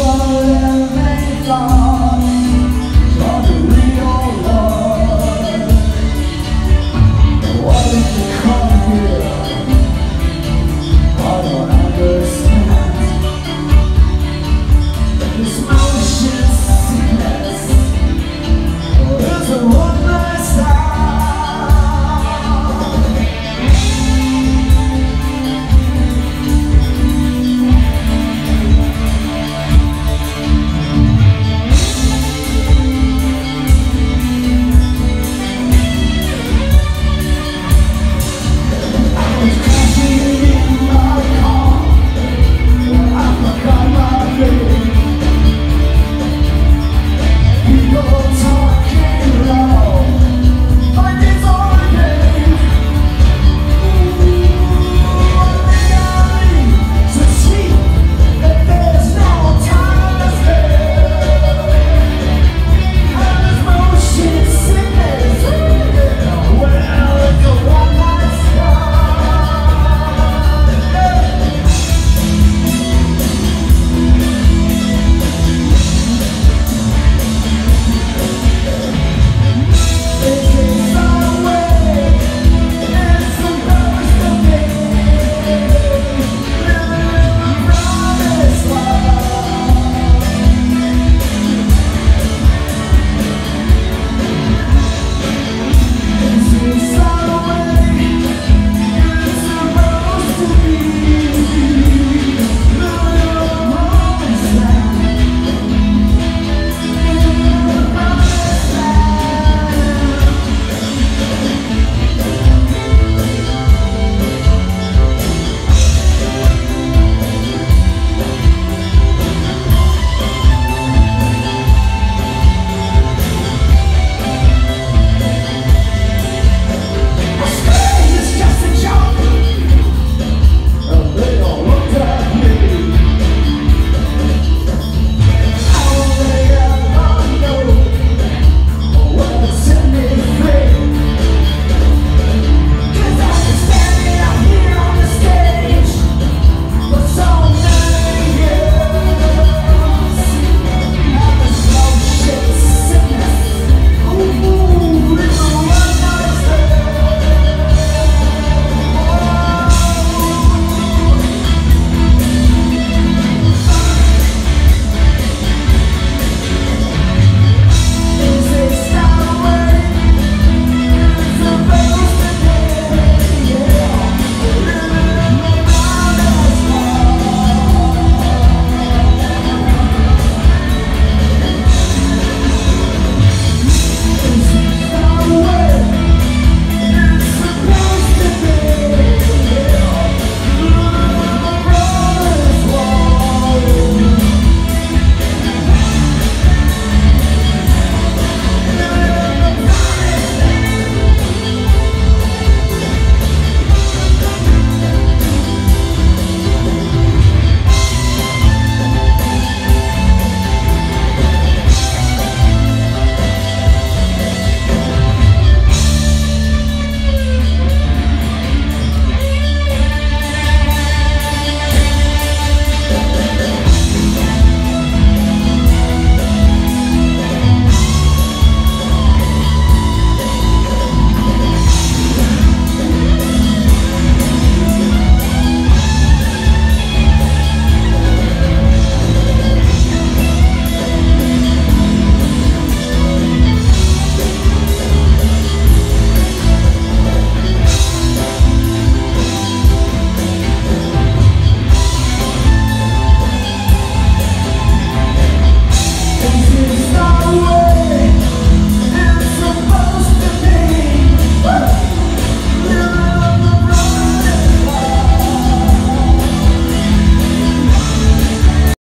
soul and make love